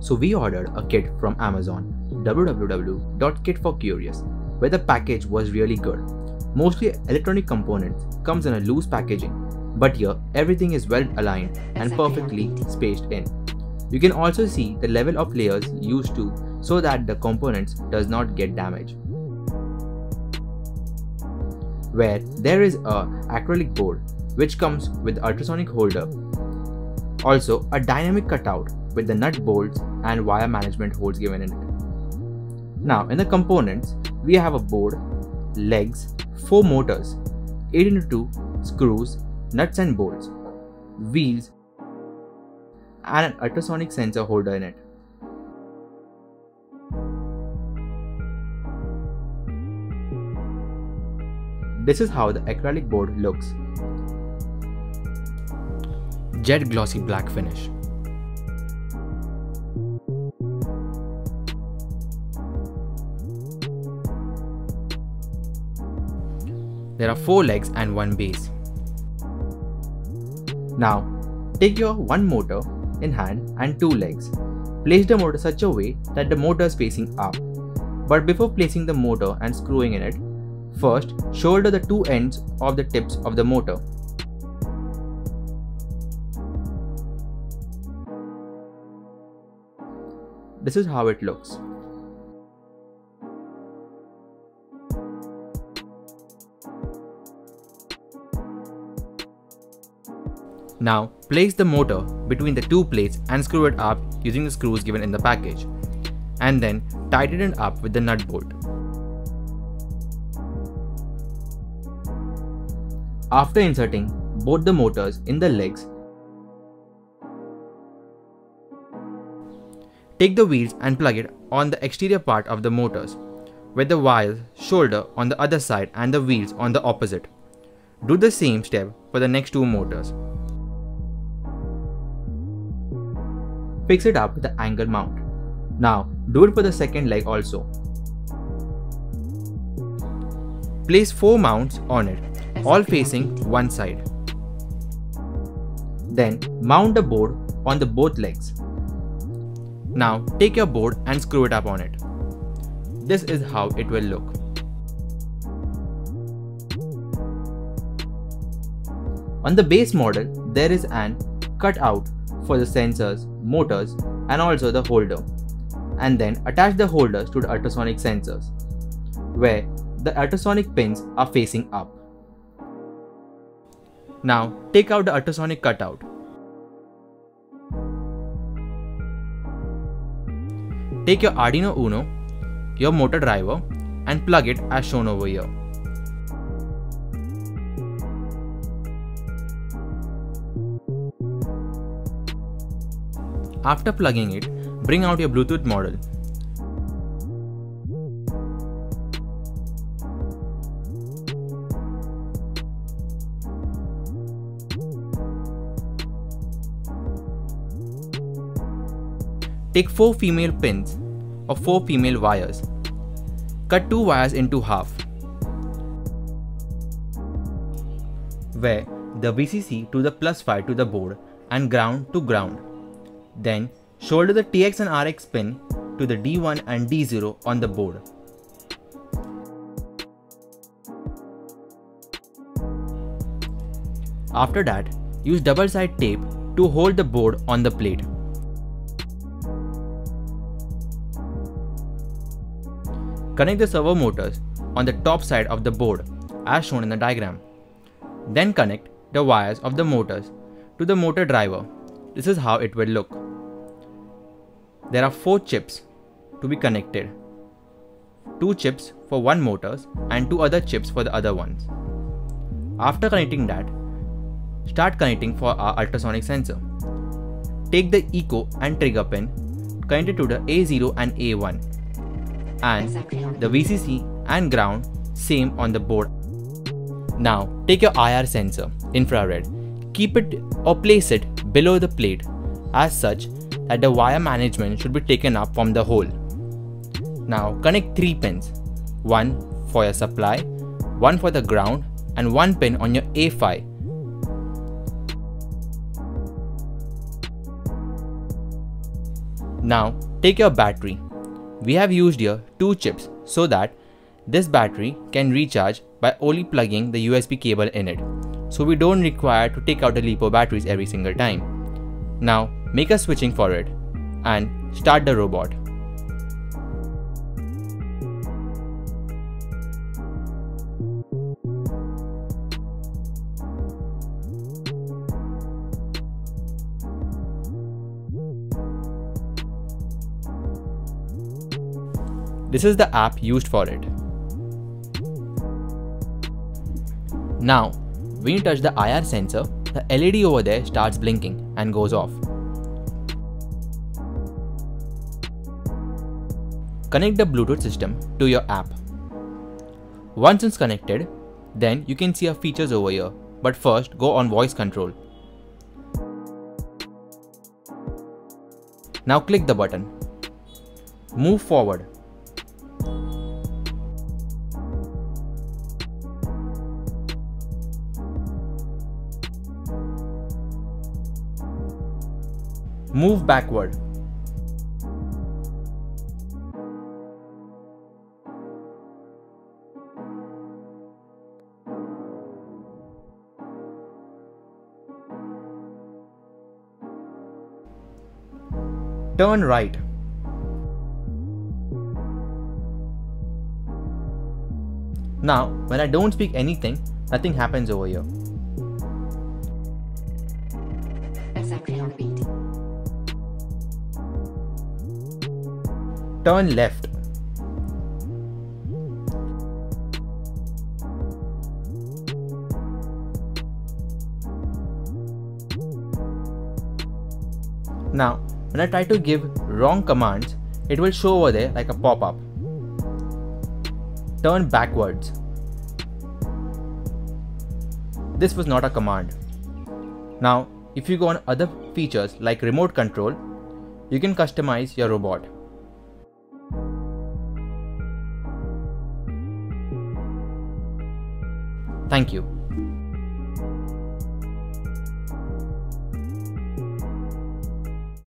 So we ordered a kit from Amazon www.kit4curious where the package was really good. Mostly electronic components comes in a loose packaging, but here everything is well aligned and perfectly spaced in. You can also see the level of layers used to so that the components does not get damaged. Where there is a acrylic board which comes with ultrasonic holder. Also a dynamic cutout with the nut bolts and wire management holes given in it. Now in the components we have a board, legs, 4 motors, 8 screws, nuts and bolts, wheels and an ultrasonic sensor holder in it. This is how the acrylic board looks. Jet glossy black finish. There are 4 legs and 1 base. Now, take your one motor in hand and two legs. Place the motor such a way that the motor is facing up. But before placing the motor and screwing in it, first solder the two ends of the tips of the motor. This is how it looks. Now, place the motor between the two plates and screw it up using the screws given in the package. And then tighten it up with the nut bolt. After inserting both the motors in the legs, take the wheels and plug it on the exterior part of the motors, with the wires solder on the other side and the wheels on the opposite. Do the same step for the next two motors. Fix it up with the angle mount. Now, do it for the second leg also. Place 4 mounts on it, all facing one side. Then mount the board on the both legs. Now take your board and screw it up on it. This is how it will look. On the base model, there is an cutout for the sensors, motors and also the holder and then attach the holders to the ultrasonic sensors where the ultrasonic pins are facing up. Now take out the ultrasonic cutout. Take your Arduino Uno, your motor driver and plug it as shown over here. After plugging it, bring out your Bluetooth model. Take 4 female pins or 4 female wires. Cut 2 wires into half. Where the VCC to the plus 5 to the board and ground to ground. Then solder the TX and RX pin to the D1 and D0 on the board. After that, use double side tape to hold the board on the plate. Connect the servo motors on the top side of the board as shown in the diagram. Then connect the wires of the motors to the motor driver. This is how it will look. There are 4 chips to be connected. 2 chips for one motors and 2 other chips for the other ones. After connecting that, start connecting for our ultrasonic sensor. Take the echo and trigger pin, connect it to the A0 and A1 and the VCC and ground same on the board. Now take your IR sensor, infrared, keep it or place it below the plate as such that the wire management should be taken up from the hole. Now connect 3 pins, one for your supply, one for the ground and one pin on your A5. Now take your battery. We have used here two chips so that this battery can recharge by only plugging the USB cable in it. So we don't require to take out the LiPo batteries every single time. Now make a switching for it and start the robot. This is the app used for it. Now, when you touch the IR sensor, the LED over there starts blinking and goes off. Connect the Bluetooth system to your app. Once it's connected, then you can see our features over here. But first, go on voice control. Now click the button. Move forward Move backward. Turn right. Now, when I don't speak anything, nothing happens over here. Turn left. Now, when I try to give wrong commands, it will show over there like a pop-up. Turn backwards. This was not a command. Now, if you go on other features like remote control, you can customize your robot. Thank you.